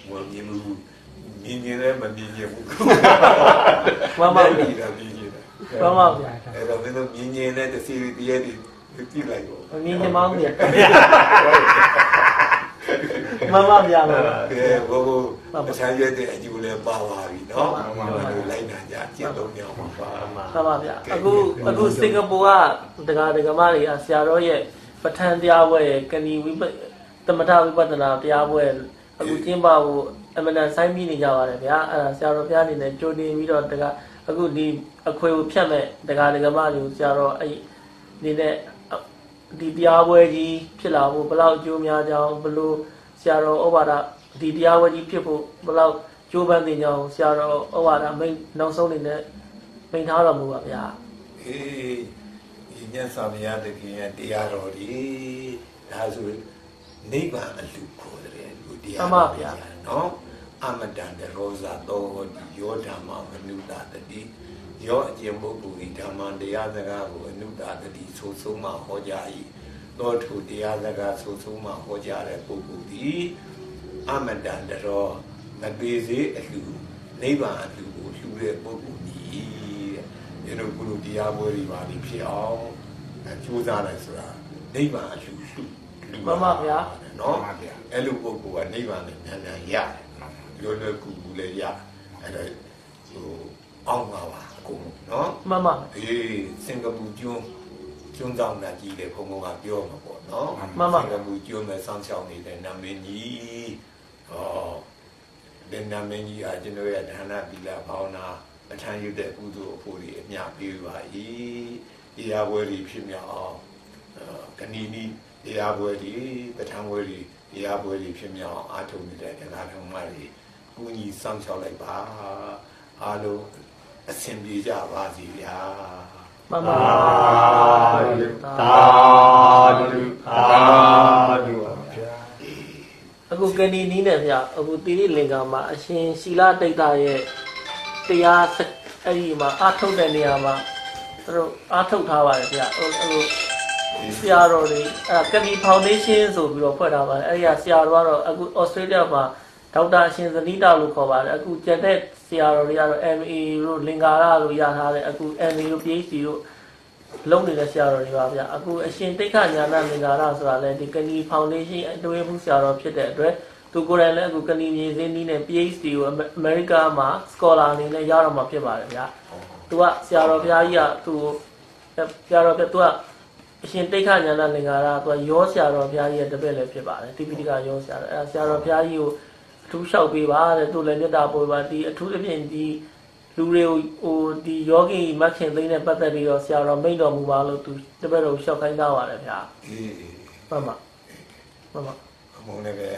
မမြင်ဘူးမြင်မြင်လည်းမမြင်ရဘူးမမမြင်တာမြင်ရတာမမဗျာအဲ့တော့မင်းတို့မြင်မြင်နဲ့တစီရီတရေတီကြည့်လိုက်ပေါ့မမြင်ချင်မောင်းနေမမဗျာလားကဲဘိုးဘိုးအချမ်းရွက်တဲ့အကျိုးလည်းပါပါပြီနော်မမတို့လိုက်တာကြာကျင့်သုံးကြအောင်ပါမမဗျာအခုအခုစင်ကာပူကတက္ကသိုလ်ကမတွေကဆရာတော်ရဲ့ပဋ္ဌာန်းတရားပွဲရဲ့ကဏီဝိပသမထဝိပဿနာတရားပွဲ အခုကျင်းပဖို့အမှန်တန်ဆိုင်ပြီးနေကြပါတယ်ဗျာအဲ့ဒါဆရာတော်ဘုရားအနေနဲ့ကြိုတင်ပြီးတော့တကအခုဒီအခွေကိုဖြတ်မဲ့တရားဒဂမတွေကိုဆရာတော်အဲ့ဒီနဲ့ဒီတရားပွဲကြီးဖြစ်လာဖို့ဘယ်လောက်အကျိုးများကြောင်းဘယ်လိုဆရာတော်ဩဘာဒဒီတရားပွဲကြီးဖြစ်ဖို့ဘယ်လောက်ကျိုးပန်းတင်ကြောင်းဆရာတော်ဩဘာဒမိတ်နောက်ဆုံးနေနဲ့မိန်ထားတော်မူပါဗျာအေးဒီညဆာမရတခင်ရဲ့တရားတော်ဒီဒါဆိုနိဗ္ဗာန်အလူခေါ်တယ်လူ တရားပါဗျာနော်အမတန်တရောဇာတော်ယောဓမ္မမနုတာတတိယောအကျင့်ပုဂ္ဂိုလ်ဤဓမ္မတရားစကားကိုအနုတာတတိဆိုဆုံးမှဟောကြား၏သောထုတရားစကားဆိုဆုံးမှဟောကြားတဲ့ပုဂ္ဂိုလ်သည်အမတန်တရောမသေးစေအလှနိဗ္ဗာန်အလှကိုလှူတဲ့ပုဂ္ဂိုလ်သည်တဲ့ရုပ်ကုလူတရားပွဲတွေပါပြီးဖြစ်အောင်ကြိုးစားတယ်ဆိုတာနိဗ္ဗာန်အလှလှမှန်ပါဗျာ နော်အဲ့လိုပုဂ္ဂိုလ်ကနိဗ္ဗာန်နဲ့ဉာဏ်ဉာဏ်ရတယ်လွယ်လွယ်ကူကူလည်းရအဲ့တော့ဟိုအောင်ပါပါအကုန်နော်မှန်ပါအေးစင်ကာပူကျွန်းကျွန်းဆောင်တာကြီးတယ်ဘုံဘုံကပြောမှာပေါ့နော်မှန်ပါစင်ကာပူကျွန်းမဲ့ဆောင်းချောင်းနေတဲ့နာမည်ကြီးဟောဒီနာမည်ကြီးအကျွန်တော်ရဲ့ဒါနပီလာဘာဝနာအထမ်းယူတဲ့ကုသိုလ်အဖို့ဒီအမြပေးပါ၏တရားပွဲတွေဖြစ်မြောက်အောင်အာကဏီနီ တရားပွဲတွေပဋ္ဌာန်းပွဲတွေတရားပွဲတွေဖြစ်မြောက်အောင်အားထုတ်နေတဲ့တရားထုံးမှတွေကုညီစောင့်ရှောက်လိုက်ပါအားလုံးအဆင်ပြေကြပါစေဗျာမှန်ပါသာဓုသာဓုသာဓုအခုကဏီနီးနဲ့ဗျာအခုတိရိလင်္ကာမှာအရှင်ရှီလာတိတ်တာရဲ့တရားစအဲ့ဒီမှာအာထုတ်တဲ့နေရာမှာသူတို့အာထုတ်ထားပါတယ်ဗျာဟိုဟို ဆရာတော်တွေအဲကဏီဖောင်ဒေးရှင်းဆိုပြီးတော့ဖွဲ့ထားပါတယ်အဲ့ဒီကဆရာတော်ကတော့အခုဩစတြေးလျမှာဒေါက်တာအရှင်ဇနီတာလို့ခေါ်ပါတယ်အခုကျန်တဲ့ဆရာတော်တွေကတော့ MA တို့လင်္ကာရလို့ရထားတယ်အခု MA တို့ PhD တို့လုံးနေတဲ့ဆရာတော်တွေပါဗျာအခုအရှင်တိတ်ခညာနာမင်္ဂလာဆိုတာလည်းဒီကဏီဖောင်ဒေးရှင်းအတွင်းမှုဆရာတော်ဖြစ်တဲ့အတွက်သူကိုယ်တိုင်လည်းအခုကဏီမြေစင်းနီးနဲ့ PhD ကိုအမေရိကမှာ scholar အနေနဲ့ရတော့မှာဖြစ်ပါတယ်ဗျာသူကဆရာတော်ဘုရားကြီးကသူ့ကိုဆရာတော်ပြသူက အရှင်တိတ်ခညာနာမင်္ဂလာသူကရောဆရာတော်ဘုရားကြီးရဲ့တပည့်လည်းဖြစ်ပါတယ်တိပိဋကရောဆရာတော်အဲဆရာတော်ဘုရားကြီးကိုအထူးလျှောက်ပေးပါတဲ့သူလည်းမေတ္တာပို့ပါဒီအထူးသဖြင့်ဒီလူတွေကိုဟိုဒီယောဂီမတ်ခင်သိန်းနဲ့ပတ်သက်ပြီးတော့ဆရာတော်မိန့်တော်မူပါလို့သူတပည့်တော်ရှောက်ခိုင်းသားပါတယ်ဗျာအေးမှန်ပါမှန်ပါအမုန်းလည်းပဲ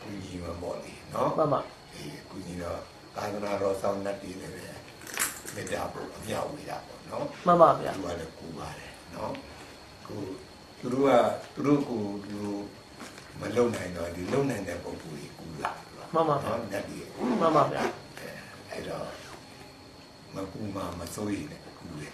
ကုညီမှာပေါ့လေနော်မှန်ပါအေးကုညီတော့သာသနာတော်ဆောင်တတ်တယ်လည်းပဲမေတ္တာပို့အမြောက်ဝေးတာပေါ့နော်မှန်ပါဗျာသူကလည်းကူပါတယ်နော် ကိုသူတို့ကသူတို့ကိုသူတို့မလုံနိုင်တော့ဒီလုံနိုင်တဲ့ပုံစံကြီးကူလာမှန်ပါဗျာနော်ညက်ဒီမှန်ပါဗျာအဲ့တော့မကူမမစိုးရိမ်နဲ့ကူတယ်